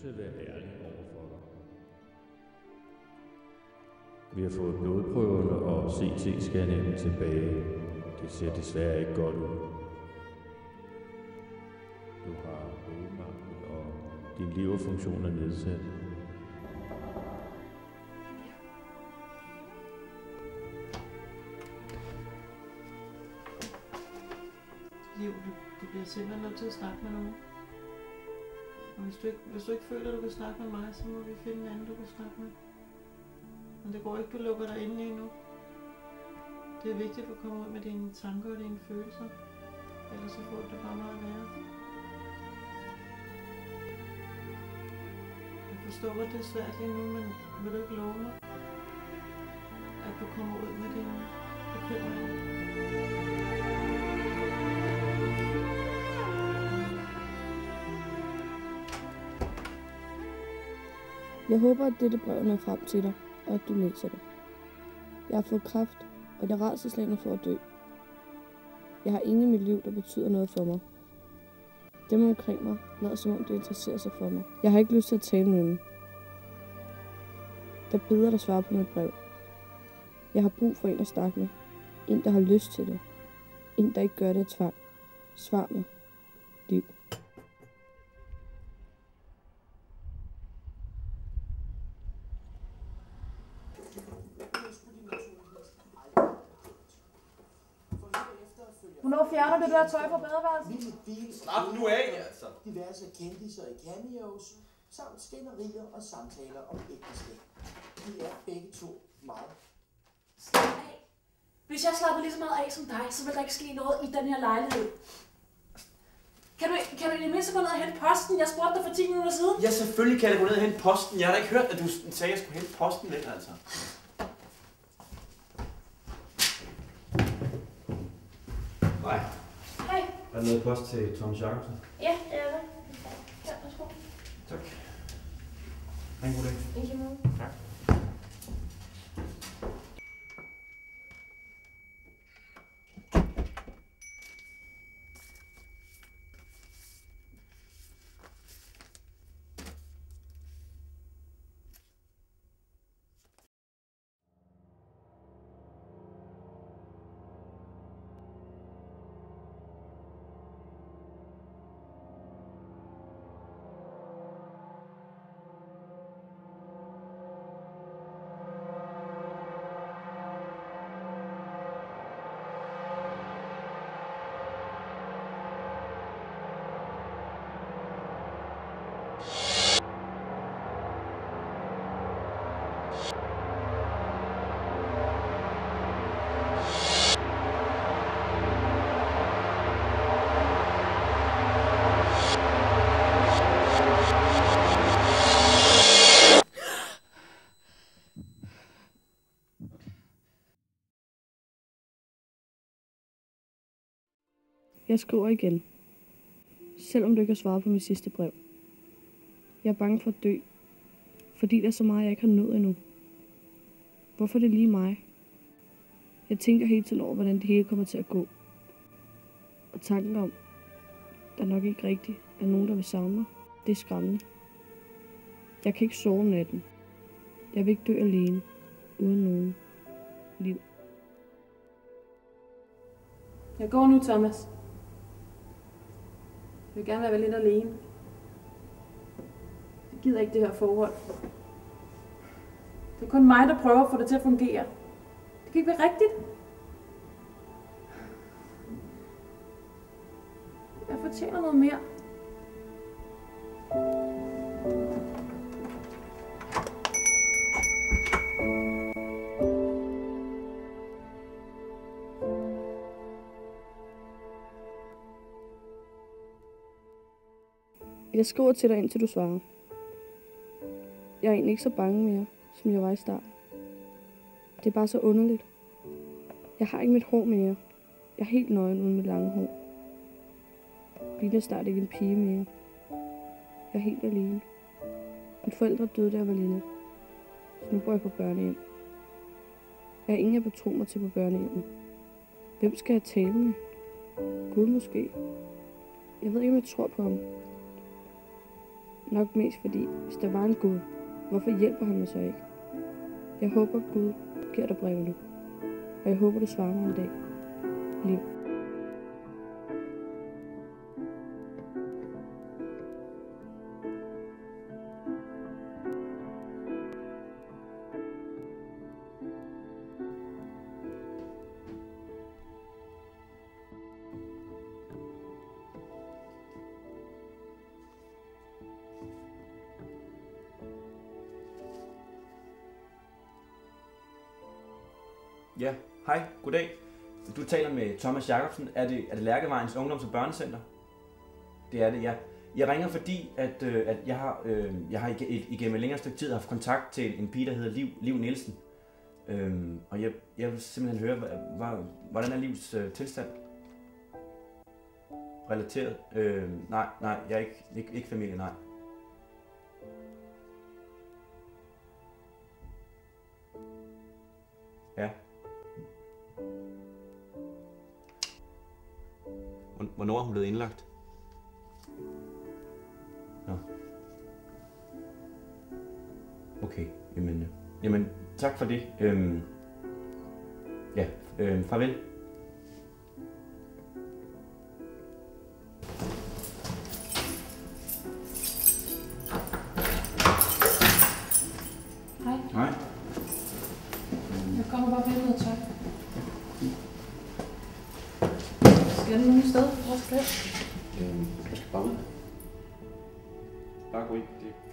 til at være ærlig over for dig. Vi har fået blodprøverne og CT-scanningen tilbage. Det ser desværre ikke godt ud. Du har blodmangel, og din leverfunktion er nedsat. Liv, du, du bliver simpelthen nødt til at snakke med nogen. Og hvis du, ikke, hvis du ikke føler, at du kan snakke med mig, så må vi finde en anden, du kan snakke med. Men det går ikke, du lukker dig inde endnu. Det er vigtigt, at du kommer ud med dine tanker og dine følelser. Ellers så får du det bare meget værre. Jeg forstår at det er svært lige nu, men vil du ikke love mig, at du kommer ud med dine bekymringer? Jeg håber, at dette brev når frem til dig, og at du læser det. Jeg har fået kraft, og jeg rædselslænder for at dø. Jeg har ingen i mit liv, der betyder noget for mig. Dem omkring mig lader som om, det interesserer sig for mig. Jeg har ikke lyst til at tale med dem. Der beder der svare på mit brev. Jeg har brug for en at snakke med. En, der har lyst til det. En, der ikke gør det af tvang. Svar mig. Liv. Hvornår fjerner du det der tøj fra badeværelset? Slap nu af, altså. diverse kendiser i cameos, samt skænderier og samtaler om ægteskab. De er begge to meget Slap af. Hvis jeg slapper lige så meget af som dig, så vil der ikke ske noget i den her lejlighed. Kan du, kan du i det mindste gå ned og hente posten? Jeg spurgte dig for 10 minutter siden. Ja, selvfølgelig kan jeg gå ned og hente posten. Jeg har da ikke hørt, at du sagde, at jeg skulle hente posten lidt, altså. Nej. Hej. Er der noget post til Thomas Jacobsen? Ja, det er det. Ja, værsgo. Tak. Ha' en god dag. I Jeg skriver igen. Selvom du ikke har svaret på mit sidste brev. Jeg er bange for at dø. Fordi der er så meget, jeg ikke har nået endnu. Hvorfor er det lige mig? Jeg tænker hele tiden over, hvordan det hele kommer til at gå. Og tanken om, der nok ikke rigtigt er nogen, der vil savne mig, det er skræmmende. Jeg kan ikke sove om natten. Jeg vil ikke dø alene, uden nogen liv. Jeg går nu, Thomas. Jeg vil gerne være lidt alene. Jeg gider ikke det her forhold. Det er kun mig, der prøver at få det til at fungere. Det kan ikke være rigtigt. Jeg fortjener noget mere. Jeg skriver til dig, indtil du svarer. Jeg er egentlig ikke så bange mere, som jeg var i starten. Det er bare så underligt. Jeg har ikke mit hår mere. Jeg er helt nøgen uden mit lange hår. Jeg ligner snart ikke en pige mere. Jeg er helt alene. Mine forældre døde, da jeg var lille. Så nu bor jeg på børnehjem. Jeg har ingen at betro mig til på børnehjemmet. Hvem skal jeg tale med? Gud måske. Jeg ved ikke, om jeg tror på ham. Nok mest fordi, hvis der var en Gud, hvorfor hjælper han mig så ikke? Jeg håber, Gud giver dig brev nu. Og jeg håber, du svarer mig en dag. Liv. Ja, hej, goddag. Du taler med Thomas Jacobsen. Er det, er det Lærkevejens Ungdoms- og Børnecenter? Det er det, ja. Jeg ringer fordi, at, øh, at jeg har, øh, jeg har ig- igennem et længere stykke tid haft kontakt til en pige, der hedder Liv, Liv Nielsen. Øhm, og jeg, jeg vil simpelthen høre, hva- hva- hvordan er Livs øh, tilstand? Relateret? Øh, nej, nej, jeg er ikke, ikke, ikke familie, nej. Ja. Hvornår er hun blevet indlagt? Nå. Okay, jamen, øh, jamen tak for det. Øhm, ja, øhm, farvel. Bare gå ind, det er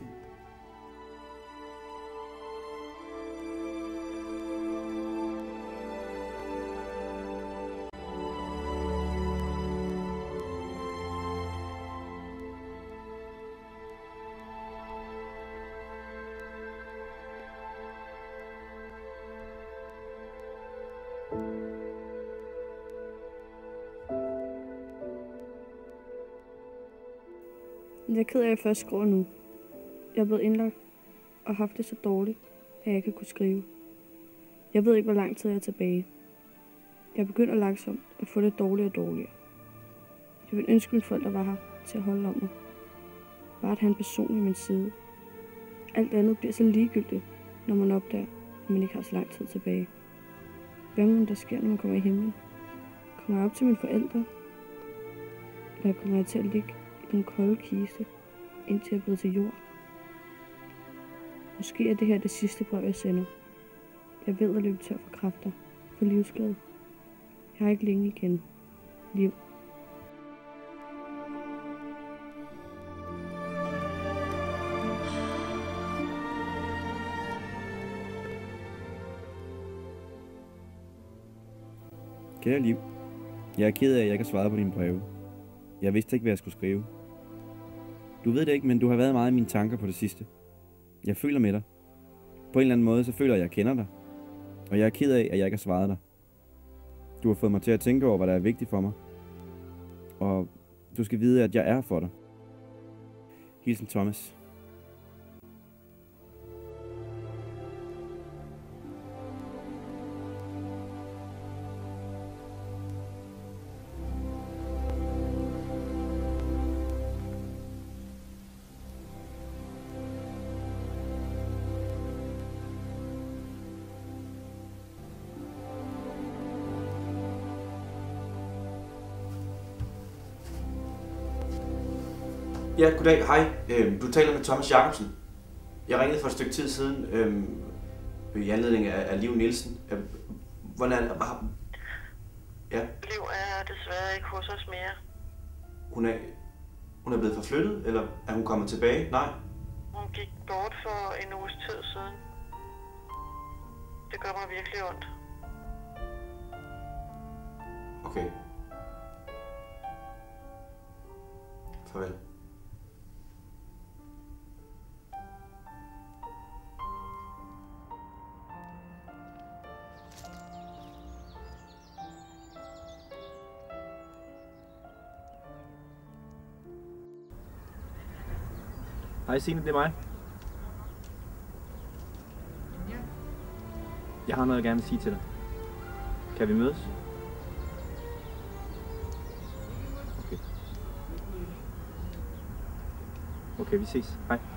Jeg er ked af, at jeg først skriver nu. Jeg er blevet indlagt og haft det så dårligt, at jeg ikke har kunne skrive. Jeg ved ikke, hvor lang tid jeg er tilbage. Jeg begynder langsomt at få det dårligere og dårligere. Jeg vil ønske, at mine forældre var her til at holde om mig. Bare at have en person ved min side. Alt andet bliver så ligegyldigt, når man opdager, at man ikke har så lang tid tilbage. Hvad må der sker, når man kommer i himlen? Kommer jeg op til mine forældre? Eller kommer jeg til at ligge den kolde kiste, indtil jeg blev til jord. Måske er det her det sidste brev, jeg sender. Jeg ved at løbe tør for kræfter, for livsglæde. Jeg har ikke længe igen. Liv. Kære liv, jeg er ked af, at jeg ikke har svaret på dine breve. Jeg vidste ikke, hvad jeg skulle skrive. Du ved det ikke, men du har været meget i mine tanker på det sidste. Jeg føler med dig. På en eller anden måde, så føler jeg, at jeg kender dig. Og jeg er ked af, at jeg ikke har svaret dig. Du har fået mig til at tænke over, hvad der er vigtigt for mig. Og du skal vide, at jeg er for dig. Hilsen Thomas. Ja, goddag, hej. Øhm, du taler med Thomas Jacobsen. Jeg ringede for et stykke tid siden øhm, i anledning af, af Liv Nielsen. Øhm, hvordan er har- Ja, Liv er desværre ikke hos os mere. hun er, hun er blevet forflyttet, eller er hun kommet tilbage? Nej. Hun gik bort for en uges tid siden. Det gør mig virkelig ondt. Okay. Farvel. Hej Signe, det er mig. Ja. Jeg har noget, jeg gerne vil sige til dig. Kan vi mødes? Okay. Okay, vi ses. Hej.